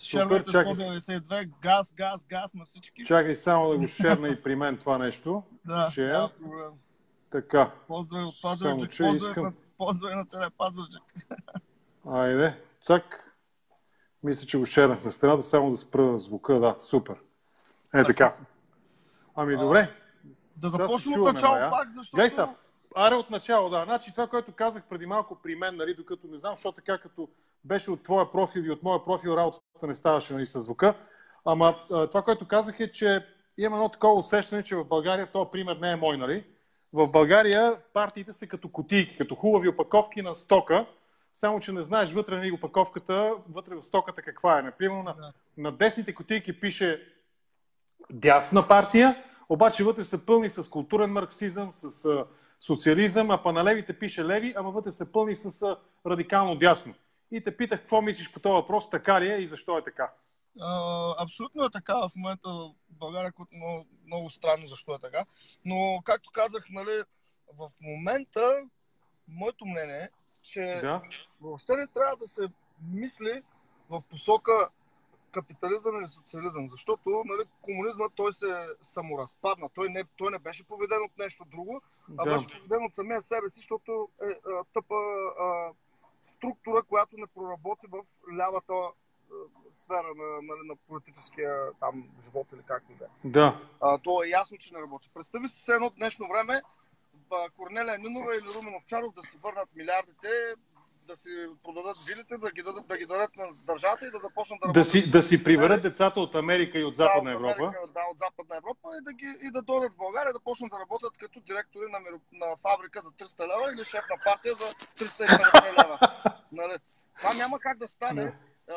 Шервайте 192, газ, газ, газ на всички. Чакай само да го шерна и при мен това нещо. Да, Шер. няма Така. Поздрави от Пазарджик, че поздрави, искам- на, поздрави на целия Пазарджик. Айде, цак. Мисля, че го шернах на стената, само да спра звука. Да, супер. Е така. Ами добре. Да започнем от начало мая. пак, защото... Гледай сега. Аре от начало, да. Значи това, което казах преди малко при мен, нали, докато не знам, защото така като беше от твоя профил и от моя профил, работата не ставаше нали, с звука. Ама това, което казах е, че имам едно такова усещане, че в България, този пример не е мой, нали? В България партиите са като кутийки, като хубави опаковки на стока, само че не знаеш вътре на опаковката, вътре в стоката каква е. Например, на, на десните кутийки пише дясна партия, обаче вътре са пълни с културен марксизъм, с социализъм, а па на левите пише леви, ама вътре са пълни с радикално дясно. И те питах какво мислиш по този въпрос, така ли е и защо е така. А, абсолютно е така в момента в България, е много, много странно защо е така. Но, както казах, нали, в момента моето мнение е, че Да? въобще не трябва да се мисли в посока капитализъм или социализъм, защото нали, комунизма той се саморазпадна. Той не, той не беше победен от нещо друго, а Да. беше победен от самия себе си, защото е а, тъпа структура, която не проработи в лявата а, сфера на, нали, на политическия там, живот или както да е. Да. А, то е ясно, че не работи. Представи си се едно днешно време Корнелия Нинова или Румен Овчаров да си върнат милиардите, да си продадат вилите, да ги дадат, да ги дадат на държавата и да започнат да Да работят. си, да си приберат децата от Америка и от Западна да, от Европа. Америка, да, от Западна Европа и да, ги, и да дойдат в България да почнат да работят като директори на, миро- на фабрика за 300 лева или шеф на партия за 350 лева. нали? Това няма как да стане. А,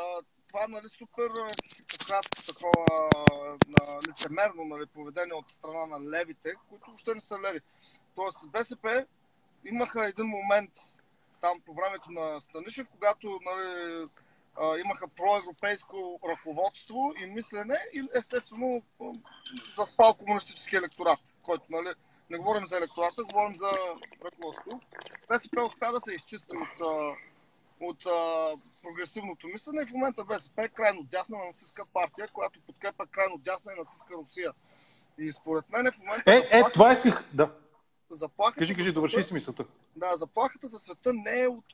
това нали, супер хипократско такова лицемерно нали, поведение от страна на левите, които въобще не са леви. Тоест БСП имаха един момент там по времето на Станишев, когато нали, а, имаха проевропейско ръководство и мислене и естествено заспал комунистически електорат, който нали, не говорим за електората, говорим за ръководство. БСП успя да се изчисти от, от а, прогресивното мислене и в момента БСП е крайно дясна на нацистска партия, която подкрепа крайно дясна и нацистска Русия. И според мен в момента Е, е, това исках. Да. Заплахата Кажи, кажи, света- довърши си мисълта. да, заплахата за света не е от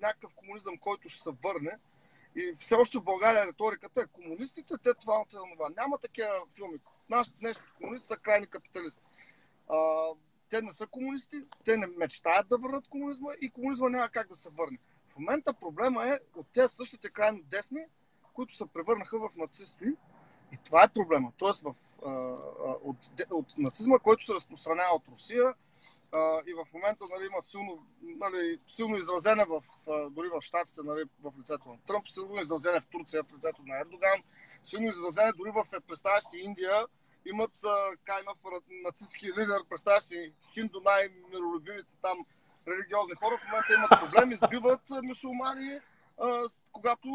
някакъв комунизъм, който ще се върне. И все още в България риториката е комунистите, те това, те това. Няма такива филми. Нашите днешни комунисти са крайни капиталисти. А, те не са комунисти, те не мечтаят да върнат комунизма и комунизма няма как да се върне. В момента проблема е от тези същите крайно десни, които се превърнаха в нацисти. И това е проблема. Тоест в, от, от нацизма, който се разпространява от Русия, а, и в момента нали, има силно, нали, силно изразене в, а, дори в Штатите, нали, в лицето на Тръмп, силно изразене в Турция в лицето на Ердоган, силно изразене дори в, е, представяш си, Индия, имат кайнов нацистски лидер, представяш си, хинду най-миролюбивите там религиозни хора, в момента имат проблеми, сбиват а, мусулмани, когато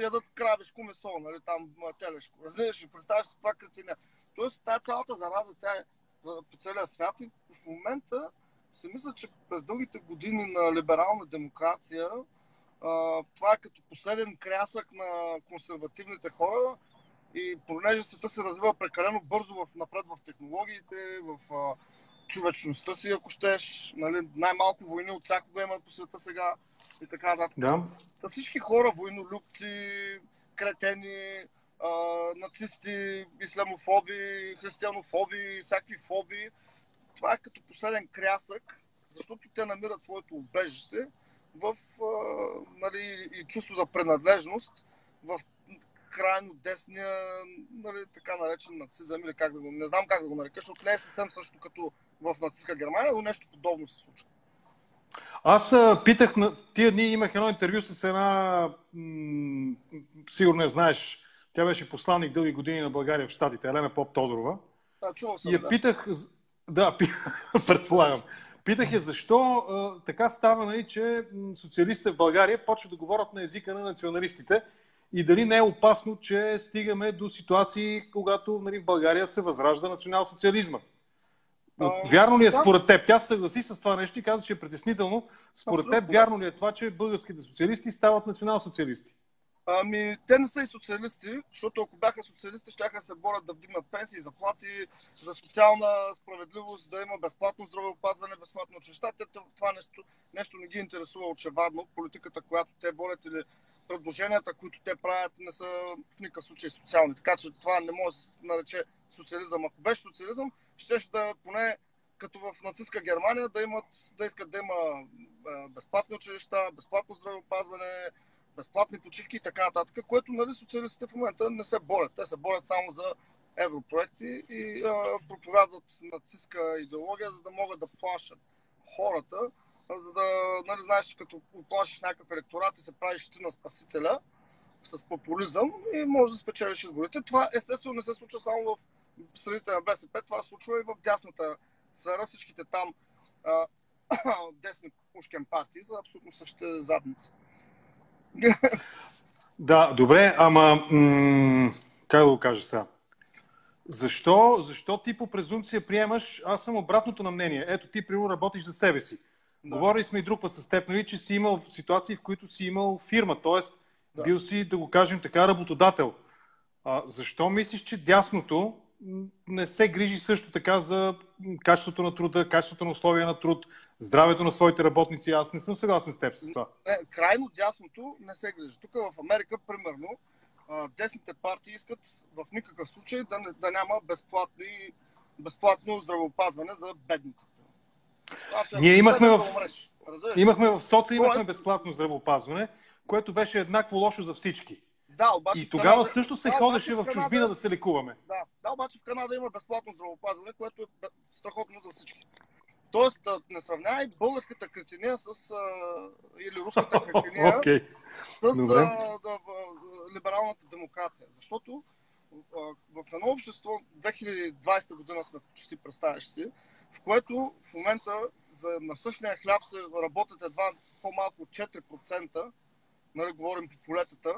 ядат кравешко месо, нали, там телешко. Разбираш ли, представяш си това картина. Тоест, тази цялата зараза, тя е по целия свят и в момента си мисля, че през дългите години на либерална демокрация това е като последен крясък на консервативните хора и понеже света се развива прекалено бързо в, напред в технологиите, в а, човечността си, ако щеш, нали, най-малко войни от всякога има по света сега и така нататък. Да. Та всички хора, войнолюбци, кретени, нацисти, исламофоби, християнофоби, всякакви фоби. Това е като последен крясък, защото те намират своето убежище в а, нали, и чувство за принадлежност в крайно десния, нали, така наречен нацизъм или как да го... Не знам как да го нарека, защото не е съвсем също като в нацистска Германия, но нещо подобно се случва. Аз питах, на тия дни имах едно интервю с една, м- сигурно не знаеш, тя беше посланник дълги години на България в Штатите, Елена Поп Тодорова. Да, чувал съм, И я да. питах, да, пи- предполагам, питах я защо а, така става, нали, че социалистите в България почват да говорят на езика на националистите и дали не е опасно, че стигаме до ситуации, когато нали, в България се възражда национал-социализма. А, Вярно ли е да. според теб? Тя се съгласи с това нещо и каза, че е притеснително. Според Абсолютно, теб, вярно ли е това, че българските социалисти стават национал-социалисти? Ами, те не са и социалисти, защото ако бяха социалисти, ще да се борят да вдигнат пенсии, заплати, за социална справедливост, да има безплатно здравеопазване, безплатно училища. Те това нещо, нещо не ги интересува очевадно. Политиката, която те борят или предложенията, които те правят, не са в никакъв случай социални. Така че това не може да се нарече социализъм. Ако беше социализъм, ще да поне като в нацистска Германия да, имат, да искат да има безплатни училища, безплатно здравеопазване, безплатни почивки и така нататък, което нали, социалистите в момента не се борят. Те се борят само за европроекти и а, проповядват нацистска идеология, за да могат да плашат хората, за да, нали, знаеш, като оплашиш някакъв електорат и се правиш ти на спасителя с популизъм и може да спечелиш изборите. Това естествено не се случва само в средите на БСП, това се случва и в дясната сфера. Всичките там а, десни пушкен партии за абсолютно същите задници. Да, добре, ама м- как да го кажа сега? Защо, защо ти по презумпция приемаш, аз съм обратното на мнение. Ето ти, примерно, работиш за себе си. Да. Говорили сме и друг път с теб, нали, че си имал ситуации, в които си имал фирма, т.е. Да. бил си, да го кажем така, работодател. А, защо мислиш, че дясното не се грижи също така за качеството на труда, качеството на условия на труд, здравето на своите работници. Аз не съм съгласен с теб с това. Не, крайно дясното не се грижи. Тук в Америка, примерно, десните партии искат в никакъв случай да, не, да няма безплатно, безплатно здравеопазване за бедните. Значи, Ние имахме в, умреш, имахме в соца имахме безплатно здравеопазване, което беше еднакво лошо за всички. Да, обаче и тогава Канада, също се да, ходеше в, в чужбина да се лекуваме. Да, да, обаче в Канада има безплатно здравеопазване, което е страхотно за всички. Тоест, не сравнявай българската кретиния с, а, или руската кретиния okay. с а, да, либералната демокрация. Защото а, в едно общество, 2020 година сме почти представяш си, в което в момента за насъщния хляб се работят едва по-малко от 4%, нали, говорим по полетата,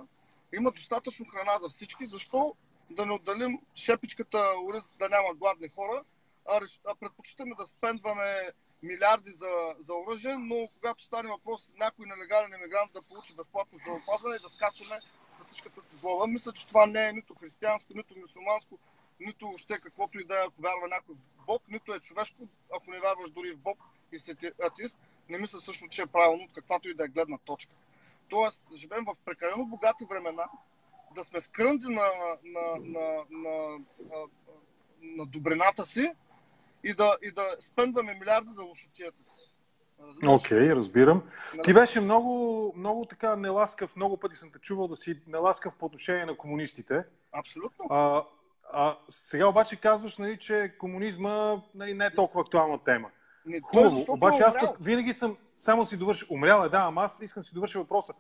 има достатъчно храна за всички, защо да не отделим шепичката ориз да няма гладни хора, а, а предпочитаме да спендваме милиарди за, за оръжие, но когато стане въпрос някой нелегален иммигрант да получи безплатно здравеопазване и да скачаме с всичката си злоба, мисля, че това не е нито християнско, нито мусулманско, нито още каквото и да е, ако вярва някой в Бог, нито е човешко, ако не вярваш дори в Бог и си атеист, не мисля също, че е правилно от каквато и да е гледна точка. Тоест, живеем в прекалено богати времена, да сме скрънди на, на, на, на, на, на добрината си и да, и да спендваме милиарди за лошотията си. Окей, okay, разбирам. Нали? Ти беше много, много така неласкав, много пъти съм те чувал да си неласкав по отношение на комунистите. Абсолютно. А, а сега обаче казваш, нали, че комунизма нали, не е толкова актуална тема. Не, Хубаво, обаче аз пък винаги съм, само си довърши, умрял е, да, ама аз искам да си довърша въпроса.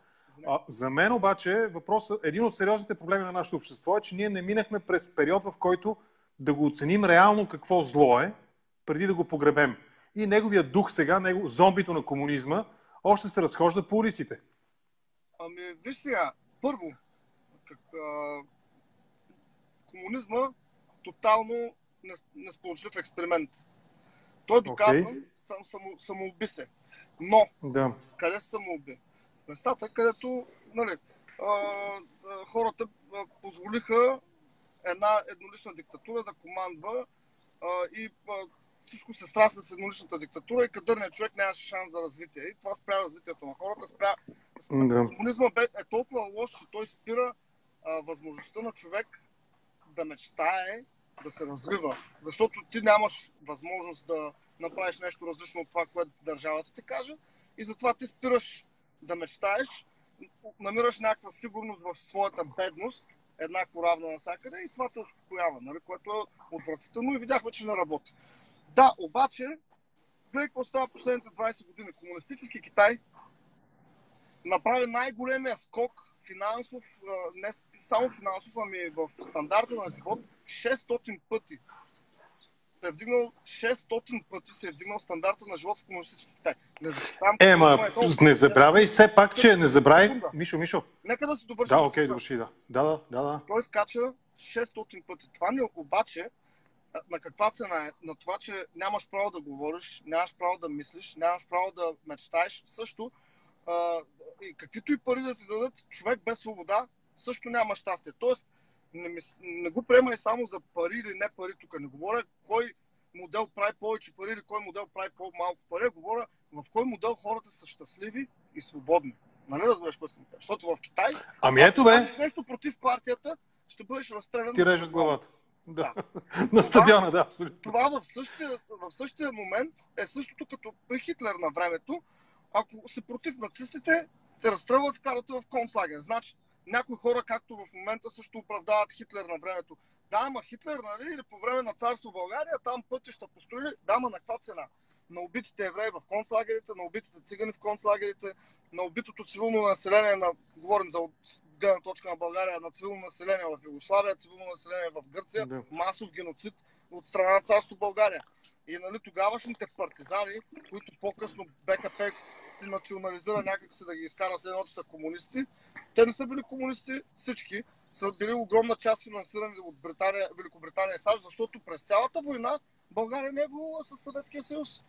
А, за мен обаче въпросът, един от сериозните проблеми на нашето общество е, че ние не минахме през период, в който да го оценим реално какво зло е, преди да го погребем. И неговия дух сега, него, зомбито на комунизма, още се разхожда по улиците. Ами, виж сега, първо, как, а, комунизма тотално несполучлив експеримент. Той е доказан okay. сам, само, самоуби се. Но, да. къде се самоуби? Местата, където нали, а, а, хората позволиха една еднолична диктатура да командва а, и а, всичко се страсна с едноличната диктатура и кадърният човек нямаше шанс за развитие. И това спря развитието на хората, спря... Да. Комунизма е толкова лош, че той спира а, възможността на човек да мечтае, да се развива. Защото ти нямаш възможност да направиш нещо различно от това, което държавата ти каже. И затова ти спираш да мечтаеш, намираш някаква сигурност в своята бедност, еднакво равна навсякъде и това те успокоява, нали? което е отвратително и видяхме, че не работи. Да, обаче, гледай какво става последните 20 години. Комунистически Китай направи най-големия скок финансов, не само финансов, ами в стандарта на живот 600 пъти. Се е вдигнал 600 пъти се е вдигнал стандарта на живот в комунистически Китай. Не, Ема, е не забравяй все пак, че не забравяй. Мишо, Мишо. Нека да се довърши. Да, окей, довърши, да. Да, да, да, да. Той скача 600 пъти. Това ни обаче на каква цена е? На това, че нямаш право да говориш, нямаш право да мислиш, нямаш право да мечтаеш. Също, а, и каквито и пари да ти дадат, човек без свобода също няма щастие. Тоест, не, ми, не го приемай само за пари или не пари тук. Не говоря кой модел прави повече пари или кой модел прави по-малко пари. Говоря в кой модел хората са щастливи и свободни. Нали разбираш какво искам да? Защото в Китай, Ами ето бе, ако нещо против партията, ще бъдеш разстрелян. ти режат главата. Да. Да. На стадиона, да, абсолютно. Това в същия, в същия момент е същото като при Хитлер на времето. Ако си против нацистите, те разстрелват и карате в концлагер. Значи, някои хора, както в момента, също оправдават Хитлер на времето. Да, ама Хитлер, нали, или по време на царство България, там пътища построили, да, ама на каква цена? На убитите евреи в концлагерите, на убитите цигани в концлагерите, на убитото цивилно население, на, говорим за от гледна точка на България, на цивилно население в Югославия, цивилно население в Гърция, Да. масов геноцид от страна на царство България. И нали, тогавашните партизани, които по-късно БКП си национализира някакси да ги изкара след едно, че са комунисти, те не са били комунисти всички, са били огромна част финансирани от Британия, Великобритания и САЩ, защото през цялата война България не е воювала с Съветския съюз.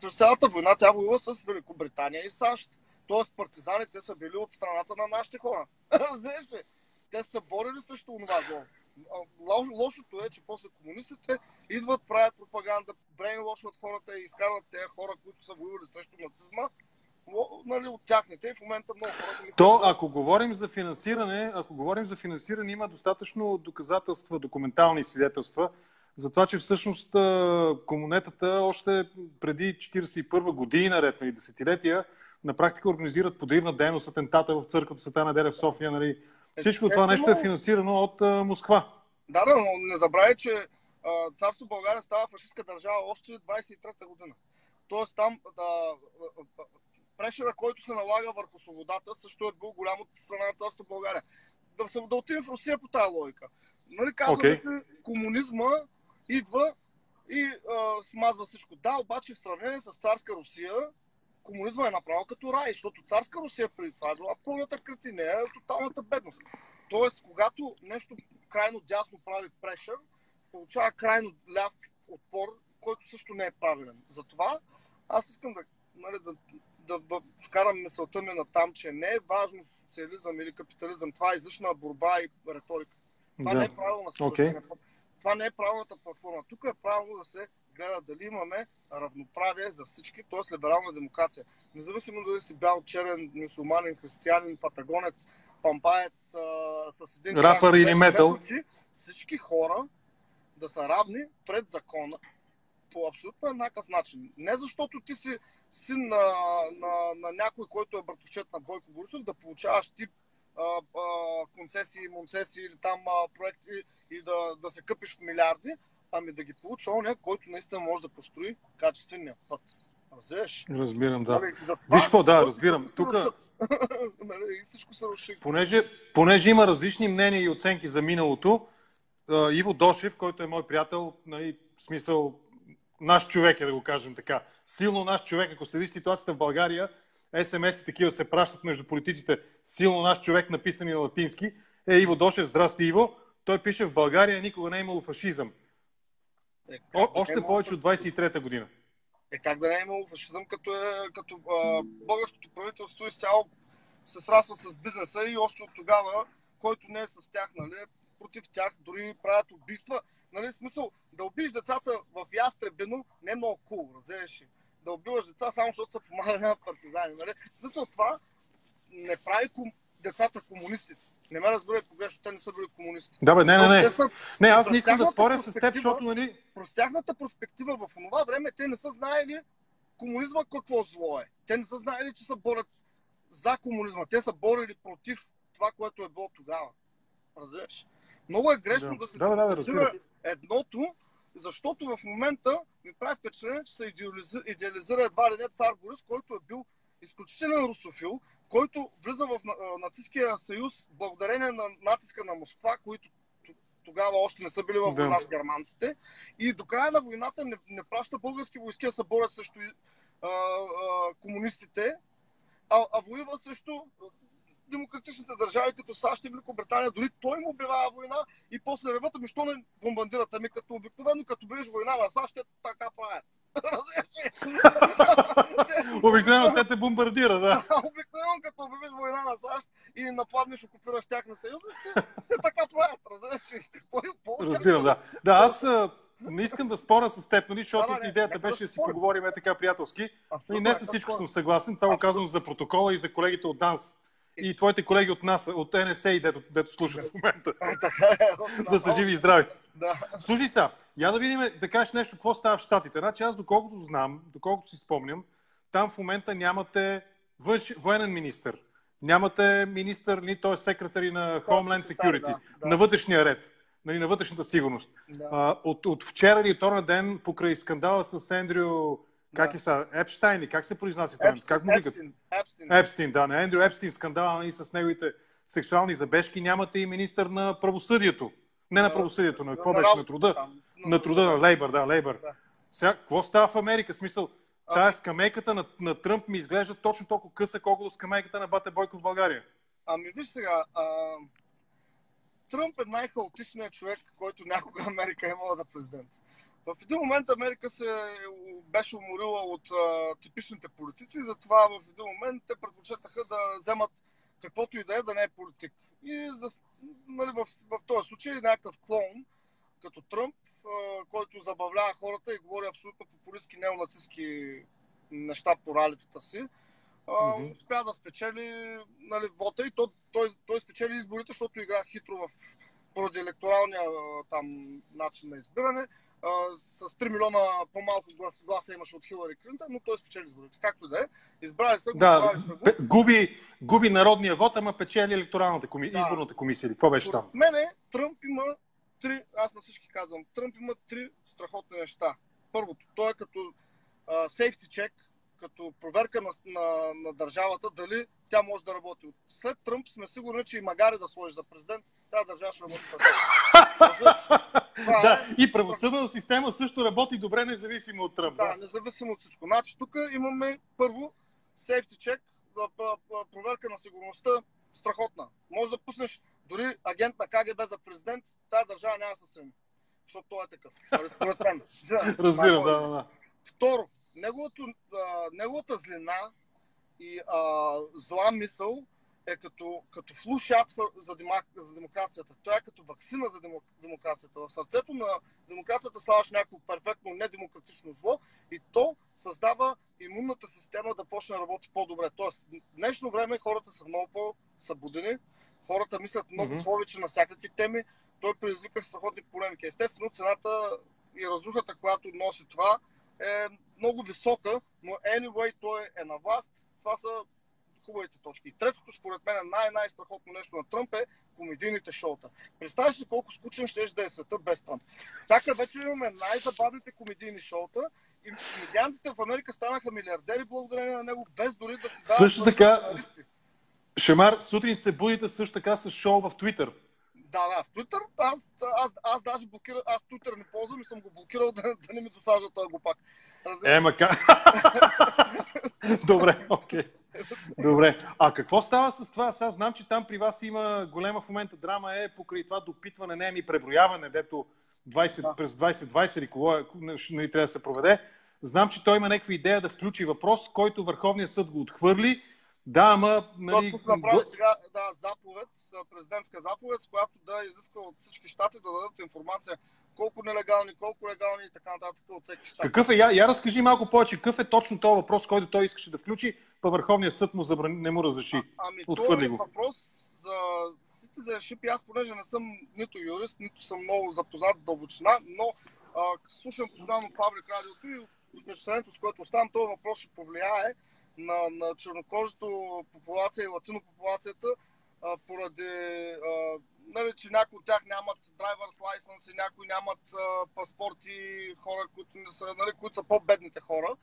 През цялата война тя воюва с Великобритания и САЩ. Тоест партизаните са били от страната на нашите хора. Разбираш? Те са се борили срещу това зло. Лошото е, че после комунистите идват, правят пропаганда, брейнлошват хората и изкарват тези хора, които са воювали срещу нацизма, нали, от тяхните. И в момента много хора То, ако говорим за финансиране, ако говорим за финансиране, има достатъчно доказателства, документални свидетелства за това, че всъщност комунетата още преди 41 години наред, нали, десетилетия, на практика организират подривна дейност, атентата в църквата Света неделя в София. Нали. Всичко това нещо е финансирано от а, Москва. Да, да, но не забравяй, че а, царство България става фашистска държава още 23-та година. Тоест там да, прешера, който се налага върху свободата, също е бил голям от страна на царство България. Да, се- да отидем в Русия по тази логика. Нали, казваме Окей. се, комунизма идва и а, смазва всичко. Да, обаче в сравнение с царска Русия, комунизма е направо като рай, защото царска Русия преди това е била пълната кретинея, тоталната бедност. Тоест, когато нещо крайно дясно прави прешър, получава крайно ляв отпор, който също не е правилен. Затова аз искам да, нали, да, да, да вкарам мисълта ми на там, че не е важно социализъм или капитализъм. Това е излишна борба и риторика. Това не Да. е правилна мен. Това не е правилната платформа. Тук е правилно да се гледа дали имаме равноправие за всички, т.е. либерална демокрация. Независимо дали си бял, черен, мусулманин, християнин, патагонец, пампаец, а, с един Рапър или метал. всички хора да са равни пред закона по абсолютно еднакъв начин. Не защото ти си син на, на, на някой, който е братовчет на Бойко Борисов, да получаваш тип а, а, концесии, монцесии или там а, проекти и да, да се къпиш в милиарди, ами да ги получи оня, който наистина може да построи качествения път. Разбираш? Разбирам, да. Нали, затова Виж какво, да, разбирам. Тук- нали, и всичко се руши. Понеже, понеже има различни мнения и оценки за миналото, Иво Дошев, който е мой приятел, нали, в смисъл наш човек е да го кажем така, силно наш човек, ако следиш ситуацията в България, СМС и такива се пращат между политиците, силно наш човек, написани на латински, е Иво Дошев, здрасти Иво, той пише в България никога не е имало фашизъм. Е, О, да още имало повече от 23-та година. Е, как да не е имало фашизъм, като, е, като а, българското правителство изцяло се срасва с бизнеса и още от тогава, който не е с тях, нали, против тях, дори правят убийства. Нали, смисъл, да убиеш децата в ястребино не е много кул, cool, разбираш? Да убиваш деца само защото са помагали на партизани. Нали? Смисъл това не прави ком... децата комунисти. Не ме разбирай погрешно, те не са били комунисти. Да, бе, не, не, не. Са Не, аз не искам да споря с теб, защото, нали, през тяхната перспектива в това време те не са знаели комунизма какво зло е. Те не са знаели, че са борят за комунизма. Те са борили против това, което е било тогава. Разбираш? Много е грешно Да. да, се Да, да, едното, защото в момента ми прави впечатление, че се идеализира едва ли не цар Борис, който е бил изключителен русофил, който влиза в нацистския съюз благодарение на натиска на Москва, които тогава още не са били в Да. война с германците. И до края на войната не, не праща български войски да се борят срещу а, а, комунистите, а, а воюва срещу демократичните държави, като САЩ и Великобритания, дори той му обявява война и после реват, ами що не бомбандират? Ами като обикновено, като бъдеш война на САЩ, те така правят. Обикновено те те бомбардира, да. Обикновено, като обявиш война на САЩ и нападнеш, окупираш тях на съюзници, те така правят, разбираш Разбирам, да. Да, аз не искам да спора с теб, нали, защото Да, да, не, идеята нека да беше да си поговорим е така приятелски. И Абсолютно, не с нека всичко съм съгласен. Това го казвам за протокола и за колегите от ДАНС. И твоите колеги от нас, от НСА, дето, дето слушат в момента. Е. Да са живи и здрави. Да. Слушай сега, я да видим, да кажеш нещо, какво става в Штатите. Значи аз, доколкото знам, доколкото си спомням, там в момента нямате външ, военен министр. Нямате министър, ни той е секретари на Homeland Security, да, да. на вътрешния ред, нали, на вътрешната сигурност. Да. А, от, от вчера или на ден, покрай скандала с Ендрю, как Да. е са, Епштайн, как се произнася това? Как му викат? Епстин, Епстин. Епстин, да, на Ендрю Епстин скандала и с неговите сексуални забежки, нямате и министър на правосъдието. Не на правосъдието, на какво беше? На труда. там. На труда на Лейбър, да, Лейбър. Да. Сега, какво става в Америка? Смисъл, А, тая скамейката на, на Тръмп ми изглежда точно толкова къса, колкото скамейката на Бате Бойко в България. Ами виж сега, а, Тръмп е най-хаотичният човек, който някога Америка е имала за президент. В един момент Америка се беше уморила от а, типичните политици, затова в един момент те предпочитаха да вземат каквото и да е, да не е политик. И за, нали, в, в този случай някакъв клоун, като Тръмп, а, който забавлява хората и говори абсолютно популистски неонацистски неща по ралитата си, а, Мгм. успя да спечели нали, вота и то, той, той спечели изборите, защото игра хитро в, поради електоралния там, начин на избиране. А, с 3 милиона по-малко глас, гласа имаше от Хилари Клинтон, но той спечели изборите. Както да е. Избрали са го, Да, са го. губи, губи народния вод, ама печели електоралната коми... Да. изборната комисия. Какво беше там? Според мене Тръмп има три, аз на всички казвам, Тръмп има три страхотни неща. Първото, той е като сейфти чек, като проверка на, на, на държавата, дали тя може да работи. След Тръмп сме сигурни, че и магаре да сложиш за президент, тази държава ще работи. Е- Да, и правосъдната система също работи добре, независимо от Тръмп. Да, независимо от всичко. Значи тук имаме първо сейфти чек, проверка на сигурността, страхотна. Може да пуснеш дори агент на КГБ за президент, тази държава няма да се стреми. Защото той е такъв. Разбирам, е моето. да, да. Второ, неговото, а, неговата злина и а, зла мисъл е като, като флу шат за, демок, за демокрацията. Той е като вакцина за демо, демокрацията. В сърцето на демокрацията слагаш някакво перфектно недемократично зло и то създава имунната система да почне да работи по-добре. Тоест, в днешно време хората са много по-събудени, хората мислят много Мгм. повече на всякакви теми. Той предизвика страхотни полемики. Естествено, цената и разрухата, която носи това, е много висока, но anyway той е на власт. Това са хубавите точки. И третото, според мен, най-най-страхотно нещо на Тръмп е комедийните шоута. Представяш си колко скучен ще да е света без Тръмп. Всяка вечер имаме най-забавните комедийни шоута и комедиантите в Америка станаха милиардери благодарение на него, без дори да си дават Също така-. Шамар, сутрин се будите също така с шоу в Твитър. Да, да, в Twitter аз, аз, аз даже блокирам, аз Twitter не ползвам и съм го блокирал да, да не ми досажда този. Разбираш? Е, мака. Добре, окей. Добре. А какво става с това? Сега знам, че там при вас има голема в момента драма е покрай това допитване, не ми преброяване, дето 20, Да. през 2020 или кого е, нали, трябва да се проведе. Знам, че той има някаква идея да включи въпрос, който Върховният съд го отхвърли. Да, ама... Нали, пусна направи сега да, заповед, президентска заповед, с която да изиска от всички щати да дадат информация колко нелегални, колко легални и така нататък от всеки щат. Какъв е? Я, я разкажи малко повече. Какъв е точно този въпрос, който той искаше да включи, па Върховният съд му забрани, не му разреши. Ами, Отхвърли това е го. въпрос за citizenship и аз понеже не съм нито юрист, нито съм много запознат в дълбочина, но а, слушам постоянно Паблик радиото и впечатлението, с което оставам, този въпрос ще повлияе на, на чернокожото популация и латинопопулацията а, поради а, нали, че някои от тях нямат driver's license и някои нямат а, паспорти, хора, които, не са, нали, които са по-бедните хора,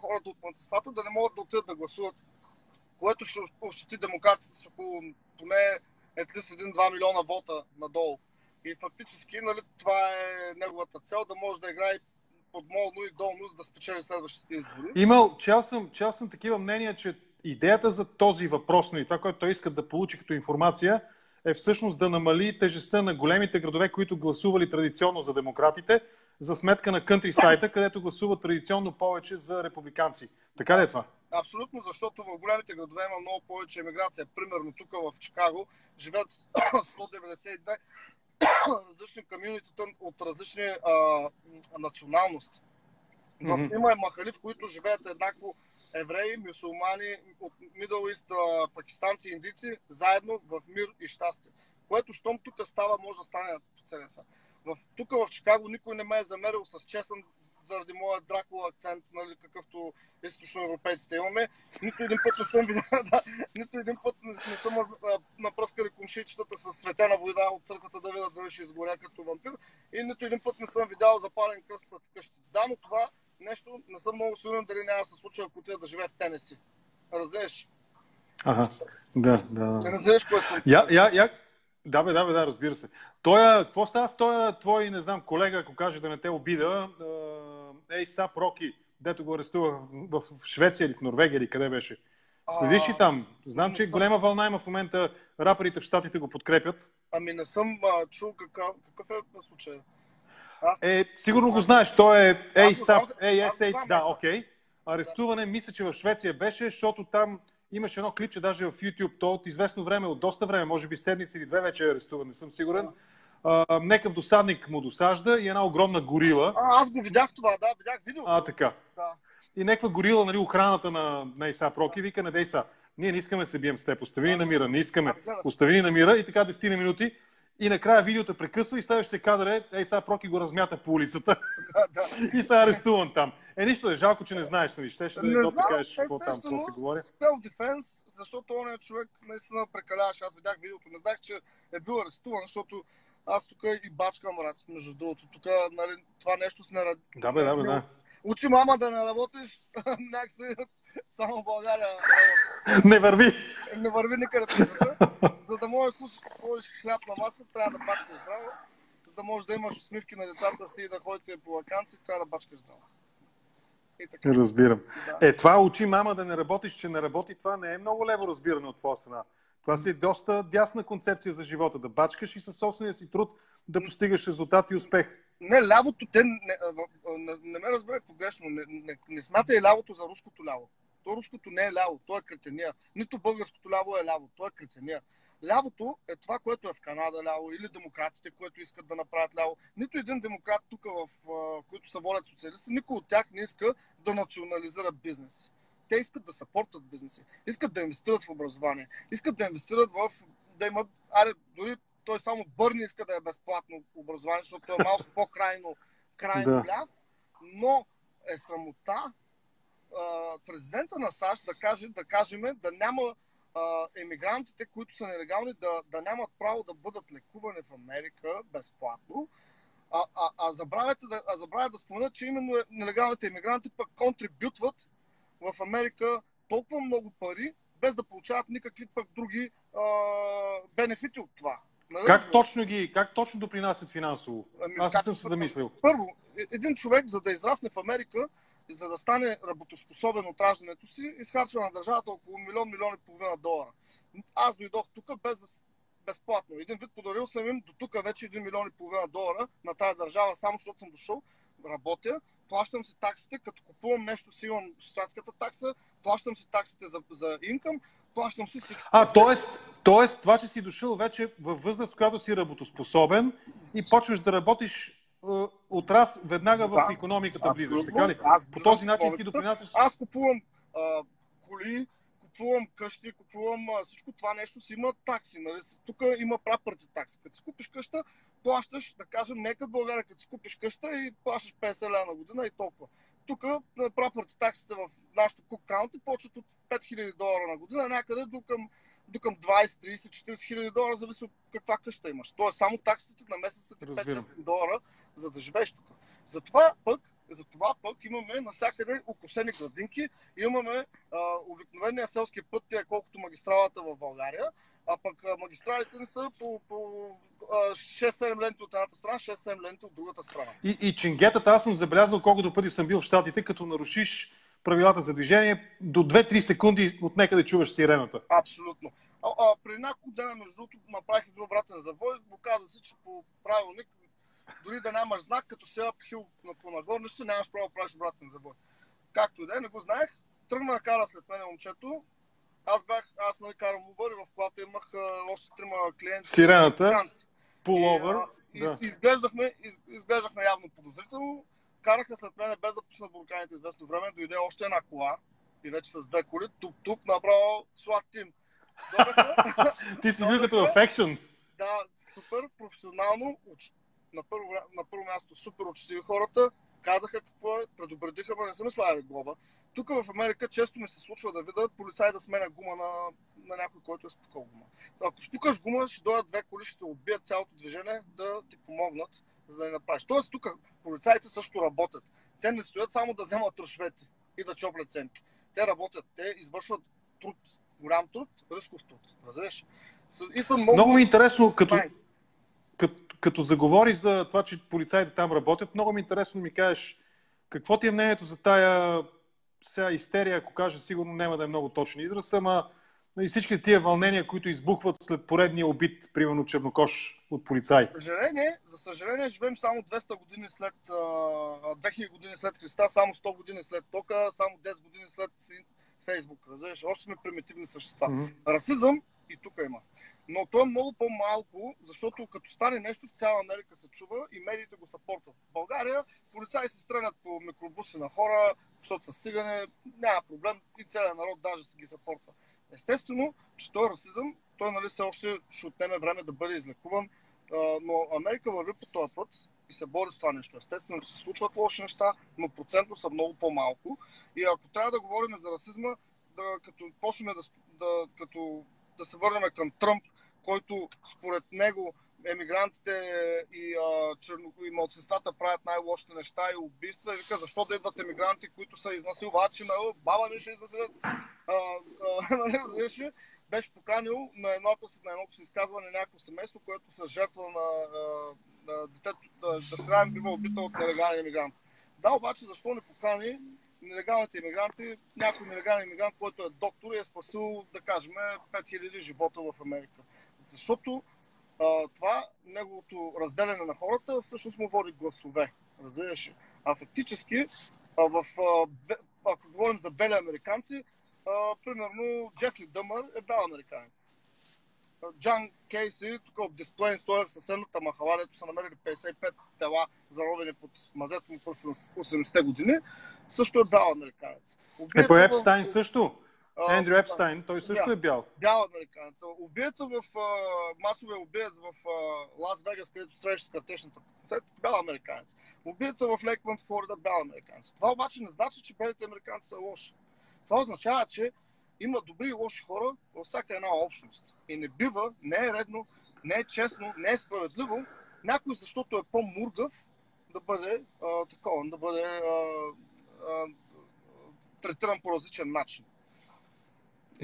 хората от младсинствата, да не могат да отидат да гласуват което ще ощети демократите с около поне етлис 1-2 милиона вота надолу. И фактически нали, това е неговата цел, да може да играе подмолно и долно, за да спечели следващите избори. Имал, чел съм, чел съм такива мнения, че идеята за този въпрос, нали, това, което той иска да получи като информация, е всъщност да намали тежестта на големите градове, които гласували традиционно за демократите, за сметка на сайта, където гласуват традиционно повече за републиканци. Така ли е това? Абсолютно, защото в големите градове има много повече емиграция. Примерно тук в Чикаго живеят 192 различни комьюнитита от различни а, националности. Mm-hmm. Има махали, в които живеят еднакво евреи, мюсулмани от Мидъл Ист, пакистанци, индици, заедно в мир и щастие. Което, щом тук става, може да стане по целия свят. В, тук в Чикаго никой не ме е замерил с честен заради моя дракула акцент, нали, какъвто източноевропейците имаме. Нито един път не съм видял, да, нито един път не, не съм напръскали кумшичетата с светена вода от църквата да видя дали ще изгоря като вампир. И нито един път не съм видял запален кръст пред къщи. Да, но това нещо не съм много сигурен дали няма да се случи, ако отида да живее в Тенеси. Разбираш? Ага, да, да. Не разбираш кое е я, я, я, да, бе, да, бе, да, разбира се. Той, какво става с този твой, не знам, колега, ако каже да не те обида, Ей, Сап Роки, дето го арестува в, в Швеция или в Норвегия или къде беше? Следиш ли там? Знам, че голема вълна има в момента, рапърите в Штатите го подкрепят. Ами не съм а, чул какъв, какъв е случай. Аз... Е, сигурно го знаеш, той е ASAP, ASA, да, окей. Okay. Арестуване, мисля, че в Швеция беше, защото там имаше едно клипче даже в YouTube, то от известно време, от доста време, може би седмица или две вече е арестуван, не съм сигурен. А, некъв досадник му досажда и една огромна горила. А, аз го видях това, да, видях видеото. А, така. Да. И някаква горила, нали, охраната на, на Иса Проки вика, не дей са, ние не искаме да се бием с теб, остави ни на мира, не искаме, остави ни на мира и така 10 минути. И накрая видеото прекъсва и следващия кадър е, ей сега Проки го размята по улицата. И са арестуван там. Е, нищо е, жалко, че не знаеш, нали? Ще, ще не да знам, кажеш какво там, какво се говори. Self defense, защото он е човек наистина прекаляваше. Аз видях видеото, не знаех, че е бил арестуван, защото аз тук и бачкам, брат, между другото. Тук, нали, това нещо се не... Да, бе, да, бе, да. Учи мама да не работиш, някакси само в България. Не върви. Не върви никъде. За да можеш да сложиш хляб на масата, трябва да бачкаш здраво. За да можеш да имаш усмивки на децата си и да ходите по вакансии, трябва да бачкаш здраво. И така. Разбирам. Да. Е, това учи мама да не работиш, че не работи, това не е много лево разбиране от твоя страна. Това си е доста дясна концепция за живота. Да бачкаш и със собствения си труд да постигаш резултат и успех. Не, лявото, те не, не, не ме разбере погрешно. Не, не, не смятай лявото за руското ляво. То руското не е ляво, то е кретения. Нито българското ляво е ляво, то е кретения. Лявото е това, което е в Канада ляво, или демократите, които искат да направят ляво. Нито един демократ тук, в, които са волят социалисти, никой от тях не иска да национализира бизнес те искат да съпортват бизнеси, искат да инвестират в образование, искат да инвестират в да имат, аре, дори той само Бърни иска да е безплатно образование, защото е малко по-крайно крайно да. ляв, но е срамота президента на САЩ да каже, да кажем, да няма а, емигрантите, които са нелегални, да, да нямат право да бъдат лекувани в Америка безплатно. А, а, а, забравяте да, а да споменат, че именно нелегалните емигранти пък контрибютват в Америка толкова много пари, без да получават никакви пък други а, бенефити от това. Нали? Как точно ги, как точно допринасят финансово? Ами, Аз не съм се замислил. Първо, е, един човек, за да израсне в Америка, за да стане работоспособен от раждането си, изхарчва на държавата около милион, милион и половина долара. Аз дойдох тук без безплатно. Един вид подарил съм им до тук вече 1 милион и половина долара на тази държава, само защото съм дошъл, работя, плащам си таксите, като купувам нещо си имам щатската такса, плащам си таксите за, за инкъм, плащам си всичко. А, т.е.Т.е. това, че си дошъл вече във възраст, когато си работоспособен и почваш да работиш е, от раз веднага да, в економиката влизаш, така ли? Аз По този начин ти допринасяш... Аз купувам а, коли, купувам къщи, купувам а, всичко това нещо си има такси. Нали? Тук има прапърти такси. Като си купиш къща, плащаш, да кажем, нека в България, като си купиш къща и плащаш 50 лева на година и толкова. Тук прапорти таксите в нашото Cook County почват от 5000 долара на година, някъде до към, до към 20, 30, 40 хиляди долара, зависи от каква къща имаш. Тоест само таксите на месец са 5-6 долара, за да живееш тук. Затова пък затова пък имаме навсякъде окосени градинки, имаме а, обикновения селски път, е колкото магистралата в България, а пък магистралите не са по, по 6-7 ленти от едната страна, 6-7 ленти от другата страна. И, и чингетата, аз съм забелязал колкото пъти съм бил в Штатите, като нарушиш правилата за движение, до 2-3 секунди от некъде чуваш сирената. Абсолютно. А, а, при няколко дена, между другото, направих един обратен завой. Оказа се, че по правилник, дори да нямаш знак, като се апхил на понагорнище, нямаш право да правиш обратен завой. Както и да е, не го знаех. Тръгна да кара след мен момчето. Аз бях, аз нали карам Uber и в колата имах а, още трима клиенти. Сирената, пуловър. Да. из, изглеждахме, из, изглеждахме явно подозрително. Караха след мен без да пуснат бурканите известно време. Дойде още една кола и вече с две коли. Туп-туп направо слад тим. Ти си бил като в екшен. да, супер, професионално. На първо, на първо място супер учтиви хората. Казаха какво е, предупредиха, ма не са ми слагали глоба. Тук в Америка често ми се случва да видя полицай да сменя гума на, на някой, който е спукал гума. Ако спукаш гума, ще дойдат две коли, ще убият цялото движение да ти помогнат, за да не направиш. Тоест тук полицайите също работят. Те не стоят само да вземат рушвети и да чоплят цемки. Те работят, те извършват труд, голям труд, рисков труд. Разбираш? И съм много, Много ми е интересно, като, nice. като, като заговори за това, че полицаите там работят, много ми е интересно ми кажеш какво ти е мнението за тая сега истерия, ако кажа, сигурно няма да е много точен израз, ама и всички тия вълнения, които избухват след поредния убит, примерно чернокош от полицай. За съжаление, за съжаление, живеем само 200 години след, а, 2000 години след Христа, само 100 години след тока, само 10 години след Фейсбук. Разбираш, още сме примитивни същества. Мгм. Расизъм и тук има. Но то е много по-малко, защото като стане нещо, цяла Америка се чува и медиите го съпортват. В България полицаи се стрелят по микробуси на хора, защото са стигане, няма проблем и целият народ даже си ги съпортва. Естествено, че този расизъм, той нали все още ще отнеме време да бъде излекуван, но Америка върви по този път и се бори с това нещо. Естествено, че се случват лоши неща, но процентно са много по-малко. И ако трябва да говорим за расизма, да, като почнем да, да, като, да се върнем към Тръмп, който според него емигрантите и, а, черно, и младсинствата правят най-лошите неща и убийства. И вика, защо да идват емигранти, които са изнасилвачи на «О, баба ми ще изнасилят. А, а, беше поканил на едното, си- на едното си изказване някакво семейство, което са жертва на, а, на детето, да, дъщеря им бива убита от нелегален иммигрант. Да, обаче защо не покани нелегалните иммигранти, някой нелегален иммигрант, който е доктор и е спасил, да кажем, 5000 живота в Америка. Защото а, това, неговото разделяне на хората, всъщност му води гласове. Разбираш? А фактически, а, в, а, бе, ако говорим за бели американци, а, примерно Джефри Дъмър е бел американец. Джан Кейси, тук в дисплей стоя в съседната махала, дето са намерили 55 тела заровени под мазето му през 80-те години, също е бял американец. Е, по в- Епстайн също. Ендрю Епстайн, той също Да. е бял. бял американец. Убиеца в а, масовия убиец в Лас Вегас, където среща с картечница по концерт, бял американец. Убиеца в Леквант, Флорида, бял американец. Това обаче не значи, че белите американци са лоши. Това означава, че има добри и лоши хора във всяка една общност. И не бива, не е редно, не е честно, не е справедливо някой, защото е по-мургав, да бъде а, такова, да бъде а, а, третиран по различен начин.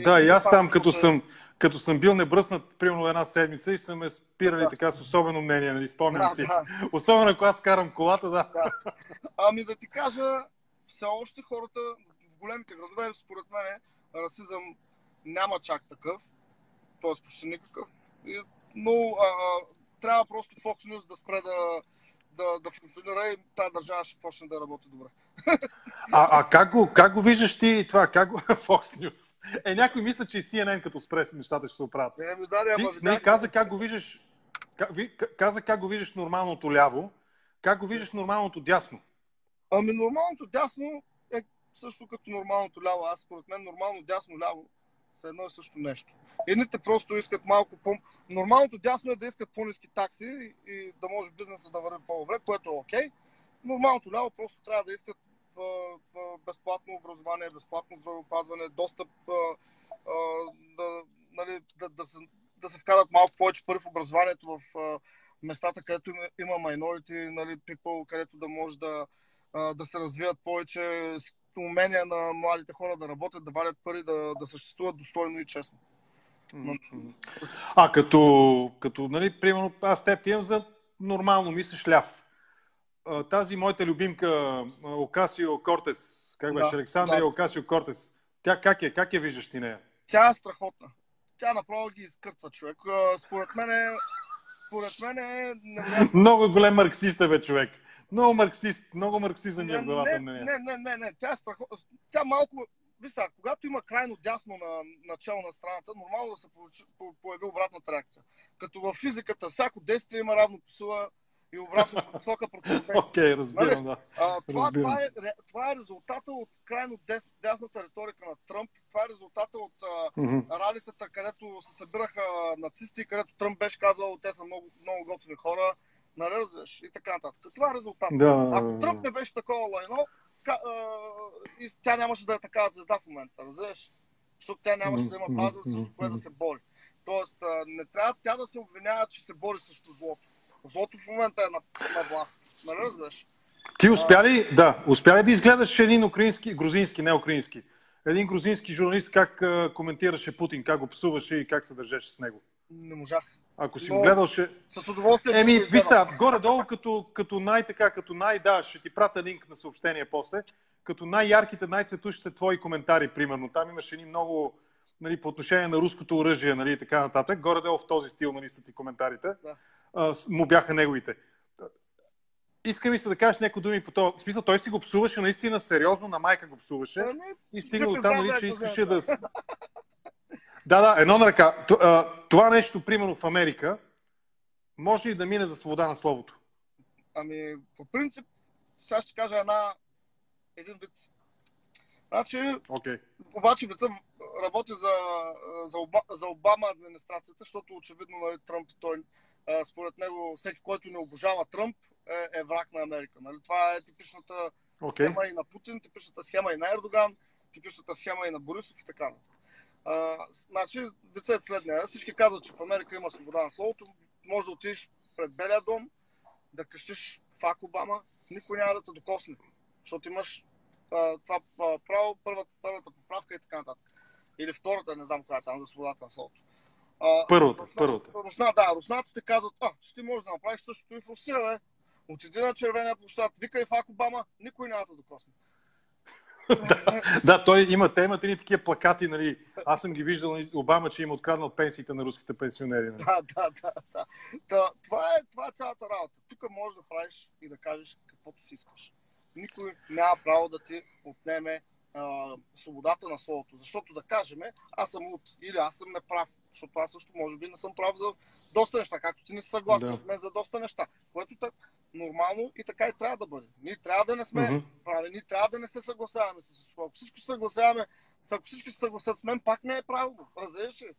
Да, и аз там, е като съм, като съм бил небръснат примерно една седмица и са ме спирали Да. така с особено мнение, нали, спомням Да, си. да. Особено ако аз карам колата, да. Ами да ти кажа, все още хората в големите градове, според мен, расизъм няма чак такъв, т.е. почти никакъв. Но а, трябва просто Fox News да спре да, да, да функционира и тази държава ще почне да работи добре. А, а как, го, как го виждаш ти това? Как го... Fox News. Е, някой мисля, че и CNN като спре нещата ще се оправят. Не, ми даде, Ти ама не каза как го виждаш. Как, каза как го виждаш нормалното ляво, как го виждаш нормалното дясно. Ами нормалното дясно е също като нормалното ляво. Аз според мен нормално дясно-ляво са едно и също нещо. Едните просто искат малко по... Нормалното дясно е да искат по-низки такси и, и да може бизнеса да върви по-добре, което е окей. Нормалното ляво просто трябва да искат безплатно образование, безплатно здравеопазване, достъп да, нали, да, да, се, да се вкарат малко повече пари в образованието в местата, където има, има minority, нали, people, където да може да, да се развият повече умения на младите хора да работят, да валят пари, да, да съществуват достойно и честно. А като, като нали, примерно, аз теб имам за нормално мислиш ляв. Тази моята любимка Окасио Кортес, Как беше? Да, Александрия да. Окасио Кортес. Тя как е? Как я виждаш ти нея? Тя е страхотна. Тя направо ги изкъртва човек. Според мен е... Според мен е... Не, Много голем марксист е, бе, човек. Много марксист, много марксизъм ми е в главата не, на нея. не, не, не, не, тя е страхотна. Тя малко... Виж сега, когато има крайно дясно на начало на страната, нормално да се появи обратната реакция. Като в физиката, всяко действие има равно по сила и обратно по посока противодействие. Окей, разбирам, да. А, това, Разбирам. това, е, това е резултата от крайно дес, дясната риторика на Тръмп. Това е резултата от а, Мгм. ралитата, където се събираха нацисти, където Тръмп беше казал, те са много, много готини хора, нали разбираш, и така нататък. Това е резултат. Да. Ако Тръмп не беше такова лайно, ка, а, и тя нямаше да е такава звезда в момента, разбираш? Защото тя нямаше да има база срещу кое да се бори. Тоест, а, не трябва тя да се обвинява, че се бори срещу злото. Злото в момента е на, на власт. Нали разбираш? Ти успя ли, да, успя ли да изгледаш един украински, грузински, не украински, един грузински журналист как а, коментираше Путин, как го псуваше и как се държеше с него? Не можах. Ако си Но- го гледал, ще... С удоволствие. Еми, сега, горе-долу като, като най-така, като най... Да, ще ти пратя линк на съобщение после. Като най-ярките, най-цветущите твои коментари, примерно. Там имаше едни много, нали, по отношение на руското оръжие, нали, и така нататък. Горе-долу в този стил, нали, са ти коментарите. Да. А, му бяха неговите. Иска ми се да кажеш някои думи по това. В смисъл, той си го псуваше наистина сериозно, на майка го псуваше. Ами, И стига до и там, нали, че искаше да... Да, да, едно на ръка. Това нещо, примерно в Америка, може ли да мине за свобода на словото? Ами, по принцип, сега ще кажа една, един вид. Значи, Окей. обаче вица работи за, за, Оба, за Обама администрацията, защото очевидно нали, Тръмп, той, а, според него, всеки, който не обожава Тръмп, е, е враг на Америка. Нали? Това е типичната Окей. схема и на Путин, типичната схема и на Ердоган, типичната схема и на Борисов и така нататък. Значи, вицът е следния. Всички казват, че в Америка има свобода на словото. Може да отидеш пред Белия дом, да крещиш фак Обама, никой няма да те докосне. Защото имаш а, това а, право, първата, първата поправка и така нататък. Или втората, не знам коя е там, за свободата на словото. А, Първата, Русна- първата. Русна, да, руснаците казват, а, че ти можеш да направиш същото и в Русия, бе. Отиди на червения площад, викай фак Обама, никой няма да докосне. Да, той има, те имат едни такива плакати, нали. Аз съм ги виждал, Обама, че им откраднал пенсиите на руските пенсионери. Нали. Да, да, да. да. Та, това, е, това е цялата работа. Тук можеш да правиш и да кажеш каквото си искаш. Никой няма право да ти отнеме а, свободата на словото. Защото да кажем, аз съм луд или аз съм неправ. Защото аз също може би не съм прав за доста неща, както ти не си съгласен Да. с мен за доста неща. Което е нормално и така и трябва да бъде. Ние трябва да не сме Мгм. прави. Ние трябва да не се съгласяваме с всичко. Ако всички се съгласяваме, ако всички се съгласят с мен, пак не е правилно. Разбираш ли?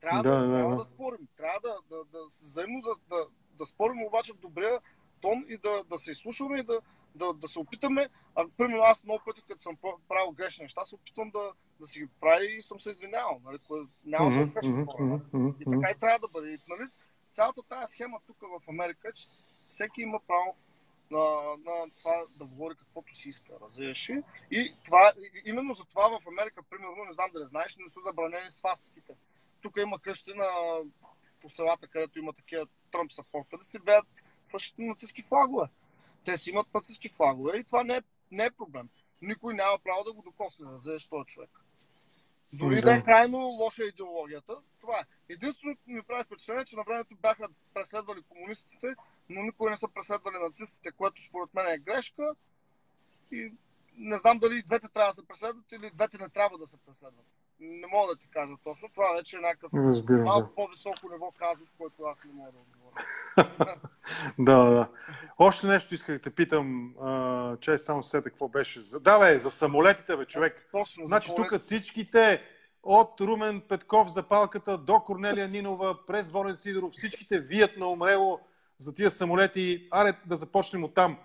Трябва да, Да, да, да, трябва да. да спорим. Трябва да, да, да, се взаимно да, да, да спорим обаче в добрия тон и да, да се изслушваме и да, да, да се опитаме. А, примерно аз много пъти, като съм правил грешни неща, се опитвам да, да си ги правя и съм се извинявал. Нали? Няма Мгм, да мгм, форма. мгм, И така и трябва да бъде. Нали, цялата тази схема тук в Америка е, че всеки има право на, на това да говори каквото си иска, разбираш? И това, именно за това в Америка, примерно, не знам дали знаеш, не са забранени свастиките. Тук има къщи на, по селата, където има такива Тръмп сапортери, си веят фашисти нацистски флагове. Те си имат нацистски флагове и това не е, не е проблем. Никой няма право да го докосне, разбираш този човек. Дори да. Е крайно лоша идеологията, това е. Единственото ми прави впечатление, че на времето бяха преследвали комунистите, но никой не са преследвали нацистите, което според мен е грешка. И не знам дали двете трябва да се преследват или двете не трябва да се преследват. Не мога да ти кажа точно. Това вече е някакъв Разбирам, да. малко по-високо ниво казус, който аз не мога да отговоря. Да, да. Още нещо исках да те питам. А, че само се какво беше. Да, бе, за самолетите, бе, човек. Точно. Значи тук всичките, от Румен Петков за палката до Корнелия Нинова, през Волен Сидоров, всичките вият на умрело за тия самолети. Аре да започнем от там.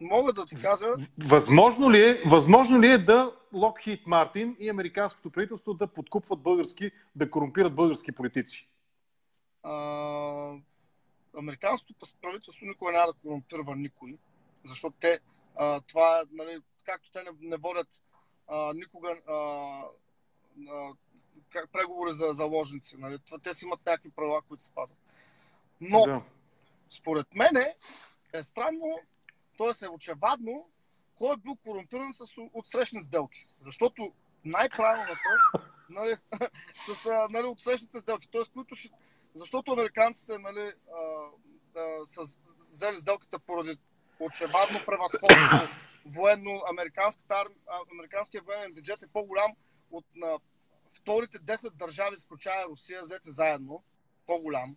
Мога да ти кажа, Възможно ли е, възможно ли е да Lockheed Martin и американското правителство да подкупват български, да корумпират български политици? А, американското правителство никога няма да корумпирва никой, защото те, а, това нали, както те не, не водят а, никога а, а, как, преговори за заложници. Нали, това- те си имат някакви правила, които се спазват. Но, Да. според мен е странно, т.е. е очевадно, кой е бил корумпиран с отсрещни сделки. Защото най-правилното нали, с нали, отсрещните сделки, т.е. които ще... Защото американците нали, а, а, са взели сделката поради очевадно превъзходство военно. Американския военен бюджет е по-голям от на вторите 10 държави, включая Русия, взете заедно. По-голям.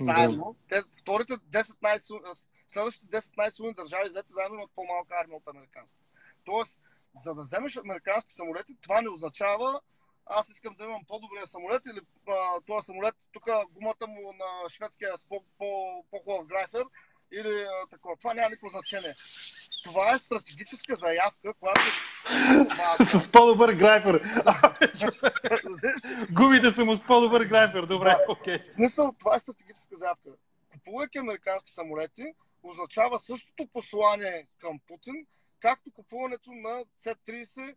Заедно. Те, вторите 10 най следващите 10 най-силни държави взете заедно от по-малка армия от американска. Тоест, за да вземеш американски самолети, това не означава аз искам да имам по-добрия самолет или а, този самолет, тук гумата му на шведския е по, по, по-хубав грайфер или а, такова. Това няма никакво значение. Това е стратегическа заявка, която... с по-добър грайфер. Гумите са му с по-добър грайфер. Добре, окей. Okay. Смисъл, това е стратегическа заявка. Купувайки американски самолети, означава същото послание към Путин, както купуването на C-30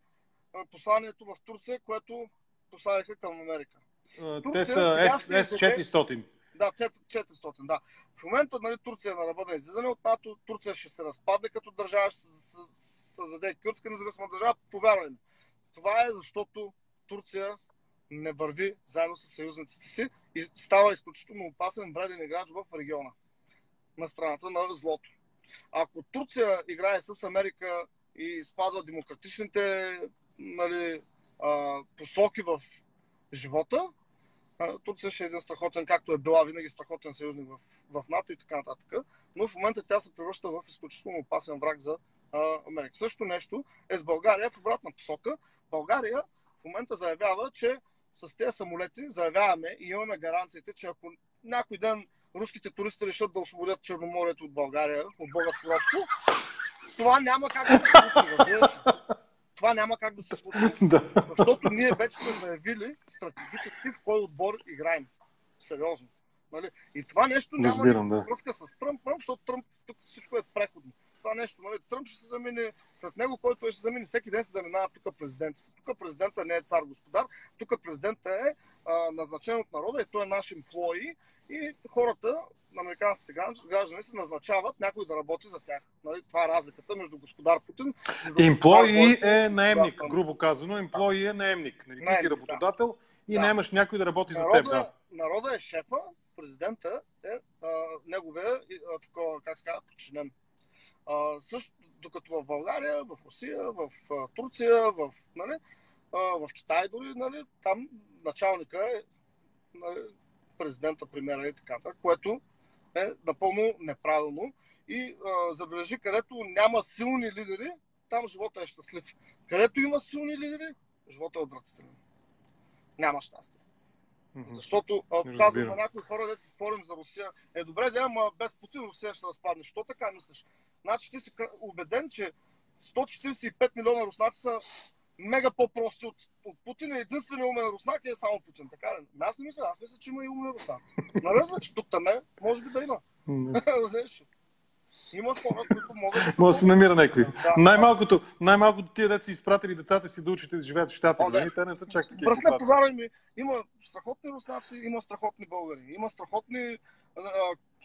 посланието в Турция, което поставиха към Америка. Турция, Те са S-400. Да, C-400, да. В момента нали, Турция е на ръба на излизане от НАТО, Турция ще се разпадне като държава, ще създаде кюртска независима държава, повярвай ми. Това е защото Турция не върви заедно с съюзниците си и става изключително опасен вреден играч в региона на страната на злото. Ако Турция играе с Америка и спазва демократичните нали, а, посоки в живота, а, Турция ще е един страхотен, както е била винаги страхотен съюзник в, в НАТО и така нататък. Но в момента тя се превръща в изключително опасен враг за а, Америка. Също нещо е с България в обратна посока. България в момента заявява, че с тези самолети заявяваме и имаме гаранциите, че ако някой ден руските туристи решат да освободят Черноморието от България, от българско робство, това няма как да се случи. Това няма как да се случи. да. Защото ние вече сме заявили стратегически в кой отбор играем. Сериозно. Нали? И това нещо няма Разбирам, да. връзка с Тръмп, защото Тръмп тук всичко е преходно. Това нещо, нали? Тръмп ще се замине, след него, който е ще замине, всеки ден се заминава тук президентът. Тук президента не е цар господар, тук президента е а, назначен от народа и той е наш емплои и хората, американските граждани, се назначават някой да работи за тях. Нали? Това е разликата между господар Путин и Емплои е наемник, да, грубо казано. Емплои е наемник. Нали? Ти си работодател да. и да. наемаш някой да работи народа, за теб. Да. Народа е шефа, президента е а, неговия, а, такова, как се казва, подчинен. А, също, докато в България, в Русия, в а, Турция, в, нали, а, в Китай дори, нали, там началника е нали, президента, премиера и така, което е напълно неправилно. И а, забележи, където няма силни лидери, там живота е щастлив. Където има силни лидери, живота е отвратителен. Няма щастие. Mm-hmm. Защото казвам на някои хора, си спорим за Русия, е добре да ама без Путин Русия ще разпадне. Що така мислиш? Значи ти си убеден, че 145 милиона руснаци са мега по-прости от, от Путин. Единственият умен руснак е само Путин. Така ли? Аз не мисля, аз мисля, че има и умни руснаци. Нарезва, че тук там е, може би да има. Има хора, които могат да... Може да се намира някой. Да, най-малкото, най-малкото тия деца изпратили децата си да учите да живеят в щата. Нали? Те не са чак такива. Братле, повярвай ми, има страхотни руснаци, има страхотни българи, има страхотни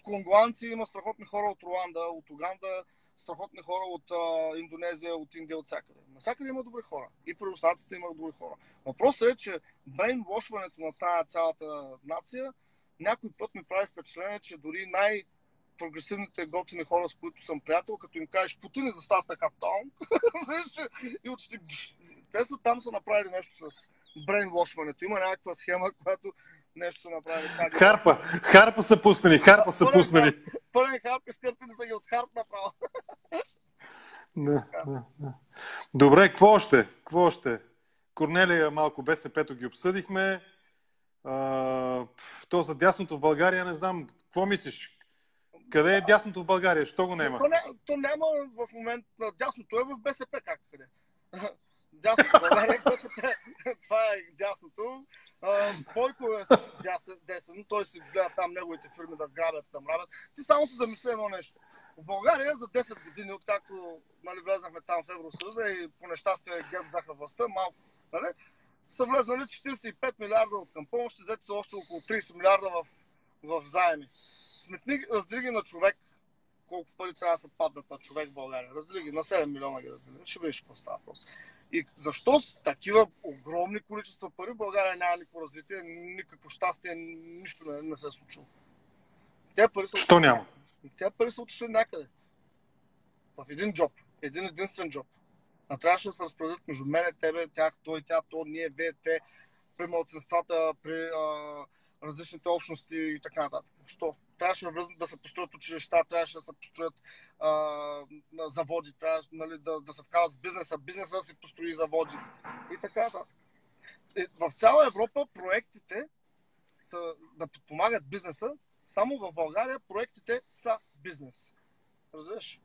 конгуанци, има страхотни хора от Руанда, от Уганда, страхотни хора от а, Индонезия, от Индия, от всякъде. Насякъде има добри хора. И при руснаците има добри хора. Въпросът е, че брейнвошването на тази цялата нация някой път ми прави впечатление, че дори най- прогресивните готини хора, с които съм приятел, като им кажеш Путин е застава така там, и очите, те са там са направили нещо с брейнвошването. Има някаква схема, която нещо са направили. Как харпа, харпа са пуснали, харпа са пуснали. Пълен харп и скъртени са ги от харп направо. Да, да, да. Добре, какво още? Какво още? Корнелия малко БСП-то ги обсъдихме. А, то за дясното в България не знам. Какво мислиш? Къде е дясното в България? Що го няма? То, не, то няма в момента. Дясното е в БСП как къде? Дясното в България. Това е дясното. Бойко е десен, той си гледа там неговите фирми да грабят, да мравят. Ти само се замисли едно нещо. В България за 10 години, откакто нали, влезнахме там в Евросъюза и по нещастие ГЕРБ взаха властта, малко, нали, са влезнали 45 милиарда от към помощ, взети са още около 30 милиарда в, в заеми. Сметни раздели на човек колко пари трябва да се паднат на човек в България. Раздели ги на 7 милиона ги раздели. Ще видиш какво става въпрос. И защо с такива огромни количества пари в България няма никакво развитие, никакво щастие, нищо не, не се е случило. Те пари са Що няма? Те пари са отишли някъде. В един джоб. Един единствен джоб. А трябваше да се разпределят между мене, тебе, тях, той, тя, то, ние, вие, те, при младсинствата, при а, различните общности и така нататък. Що? Трябваше да се построят училища, трябваше да се построят а, заводи, трябваше нали, да, да се вкарат в бизнеса, бизнеса да се построи заводи и така нататък. И В цяла Европа проектите са да подпомагат бизнеса, само в България проектите са бизнес. Разбираш?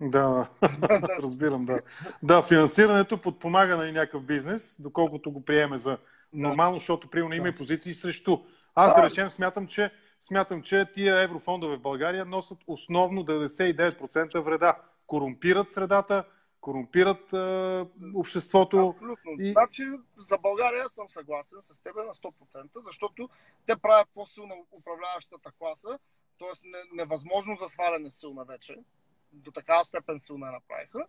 Да, разбирам, да. Да, финансирането подпомага на някакъв бизнес, доколкото го приеме за нормално, защото примерно има и позиции срещу. Аз да речем смятам, че смятам, че тия еврофондове в България носят основно 99% вреда. Корумпират средата, корумпират е, обществото. Абсолютно. И... Значи за България съм съгласен с теб на 100%, защото те правят по-силна управляващата класа, т.е. невъзможно за сваляне силна вече. До такава степен силна направиха,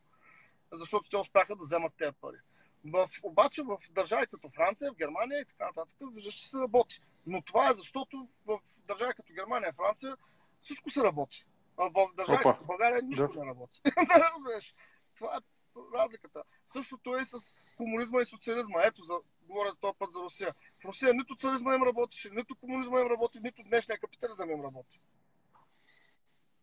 защото те успяха да вземат тези пари. В, обаче в държави като Франция, в Германия и така нататък, виждаш, че се работи. Но това е защото в държави като Германия Франция всичко се работи. А в държави Опа. като България нищо да. не работи. Разбираш? това е разликата. Същото е и с комунизма и социализма. Ето, за, говоря за този път за Русия. В Русия нито царизма им работеше, нито комунизма им работи, нито днешния капитализъм им работи.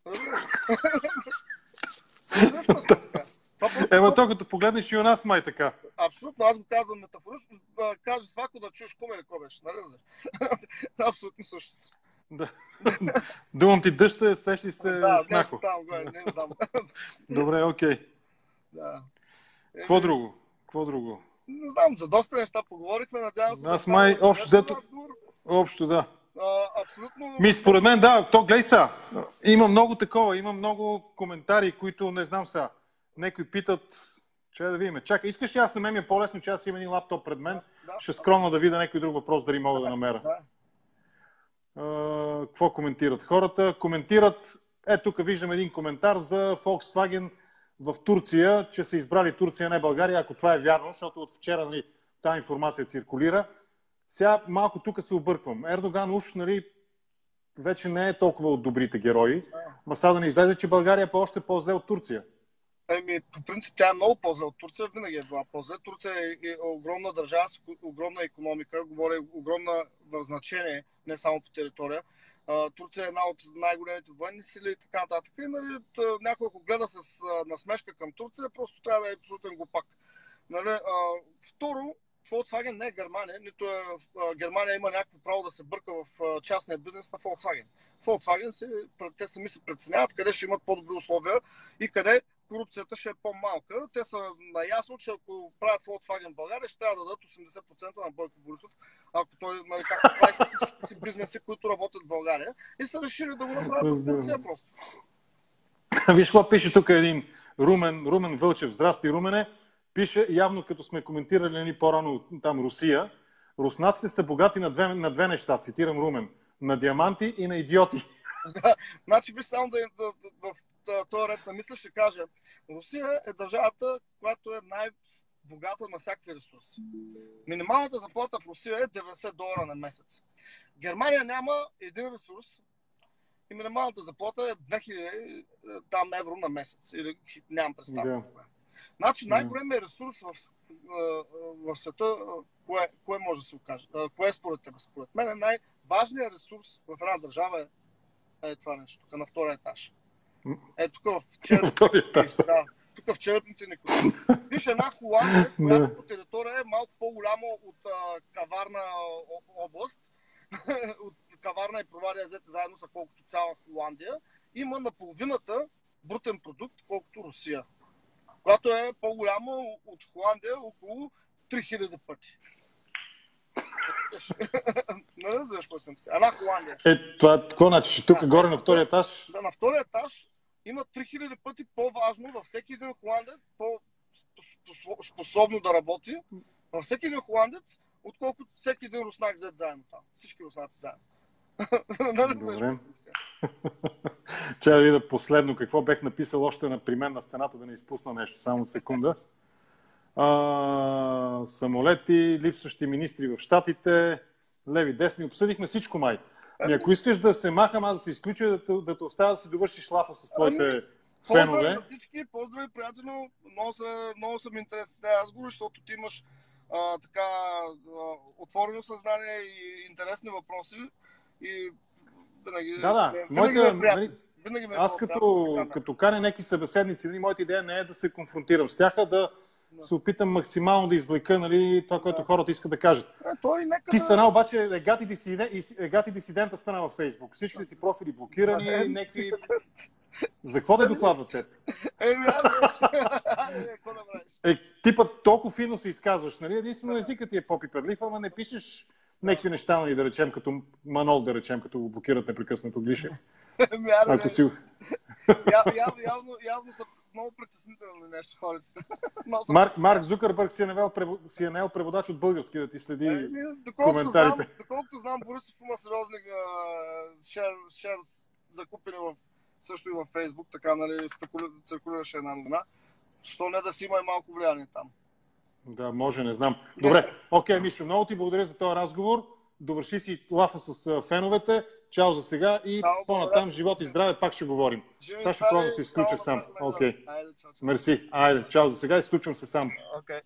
Ема то като погледнеш и у нас май така. Абсолютно, аз го казвам метафорично. Кажи свако да чуеш ком или ко беше, нали Абсолютно също. Да. Думам ти дъжта, сещи се да, снако. Там, го е, не знам. Добре, окей. Да. Какво друго? Какво друго? Не знам, за доста неща поговорихме, надявам се. Аз да май, общо, дето, общо да. А, абсолютно. Ми, според мен, да, то гледай са. Има много такова, има много коментари, които не знам сега. Некои питат, че да видим. Чакай, искаш ли аз на мен ми е по-лесно, че аз имам един лаптоп пред мен? Да, Ще скромна да видя някой друг въпрос, дали мога да, да намеря. Да. какво коментират хората? Коментират, е, тук виждам един коментар за Volkswagen в Турция, че са избрали Турция, не България, ако това е вярно, защото от вчера нали, тази информация циркулира. Сега малко тук се обърквам. Ердоган уж нали, вече не е толкова от добрите герои. Ма сега да не излезе, че България е още по-зле от Турция. Еми, по принцип тя е много по-зле от Турция, винаги е била по-зле. Турция е, е огромна държава с огромна економика, говоря огромна значение, не само по територия. Турция е една от най-големите военни сили и така нататък. И нали, някой, ако гледа с насмешка към Турция, просто трябва да е абсолютен глупак. Нали, а, второ, Volkswagen не е Германия, нито е, а, Германия има някакво право да се бърка в а, частния бизнес на Volkswagen. Volkswagen се, те сами се преценяват къде ще имат по-добри условия и къде корупцията ще е по-малка. Те са наясно, че ако правят Volkswagen България, ще трябва да дадат 80% на Бойко Борисов, ако той, нали, както прави всичките си бизнеси, които работят в България. И са решили да го направят с корупция просто. Виж какво пише тук един Румен, Румен Вълчев. Здрасти, Румене. Пише, явно като сме коментирали ни по-рано там Русия, руснаците са богати на две, на две неща, цитирам Румен. На диаманти и на идиоти. Значи би само да, да, да, в този ред на мисля ще кажа. Русия е държавата, която е най-богата на всякакви ресурси. Минималната заплата в Русия е 90 долара на месец. Германия няма един ресурс и минималната заплата е 2000 там евро на месец. Или нямам представа. Yeah. Значи най-големият ресурс в, в света, кое, кое може да се окаже? Кое е според теб? Според мен е най-важният ресурс в една държава е е това нещо, тук на втория етаж. Е, тук в черепните, да, тук в черепните ни Виж една Холандия, която по територия е малко по-голяма от а, Каварна област, от Каварна и Провадия взете заедно са колкото цяла Холандия, има наполовината брутен продукт, колкото Русия, която е по-голяма от Холандия около 3000 пъти. Не разбираш какво искам Една Холандия. Е, това какво значи? Тук горе на втория етаж? Да, на втория етаж има 3000 пъти по-важно във всеки един холандец, по-способно да работи, във всеки един холандец, отколкото всеки един руснак взет заедно там. Всички руснаци заедно. Добре. Чай да видя последно какво бех написал още на, при мен на стената, да не изпусна нещо, само секунда. А, самолети, липсващи министри в Штатите, леви, десни, обсъдихме всичко май. Ами ако искаш да се махам, аз да се изключа, да те, да те оставя да си довършиш лафа с твоите ами, фенове. Поздрави на всички, поздрави приятели, много, са, много съм интересен тези разговори, защото ти имаш а, така а, отворено съзнание и интересни въпроси и винаги, да, да. винаги Моята, ме е Винаги ме аз като, като каня някакви събеседници, нали, моята идея не е да се конфронтирам с тях, а да се опитам максимално да извлека нали, това, което да. хората искат да кажат. Е, той нека ти стана обаче егати, дисидент, егати дисидента стана във Фейсбук. Всички ти профили блокирани, да, е, някакви... За какво да докладва чет? Еми, какво да правиш? Е, типът толкова фино се изказваш, нали? Единствено езикът ти е по-пиперлив, ама не пишеш някакви неща, нали, да речем, като Манол, да речем, като го блокират непрекъснато Глишев. Ако си... явно, явно, явно са много притеснителни нещо хората. Марк, Марк Зукърбърг си е, навел, си е наел преводач от български да ти следи е, доколкото коментарите. Знам, доколкото знам, Борисов има сериозни шер, шер закупени в, също и във Фейсбук, така нали, спекули, циркулираше една новина. Що не да си има и малко влияние там. Да, може, не знам. Добре, окей, okay, Мишо, много ти благодаря за този разговор. Довърши си лафа с феновете. Чао за сега и по-натам живот и здраве пак ще говорим. Сега ще пробвам да се изключа сам. Окей. Okay. Мерси. Айде, чао за сега. Изключвам се сам. Okay.